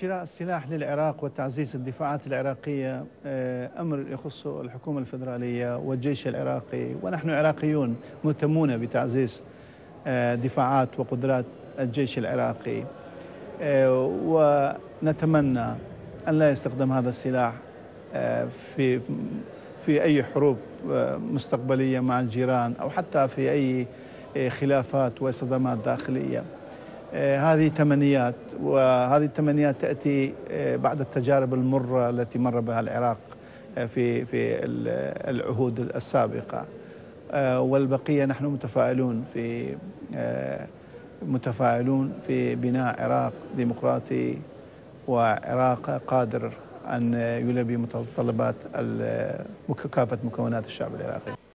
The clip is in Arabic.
شراء السلاح للعراق وتعزيز الدفاعات العراقية أمر يخص الحكومة الفدرالية والجيش العراقي. ونحن عراقيون مهتمون بتعزيز دفاعات وقدرات الجيش العراقي. ونتمنى أن لا يستخدم هذا السلاح في في أي حروب مستقبلية مع الجيران أو حتى في أي خلافات وصدمات داخلية. هذه تمنيات وهذه التمنيات تأتي بعد التجارب المرة التي مر بها العراق في في العهود السابقة. والبقية نحن متفائلون في متفائلون في بناء عراق ديمقراطي وعراق قادر أن يلبي متطلبات كافة مكونات الشعب العراقي.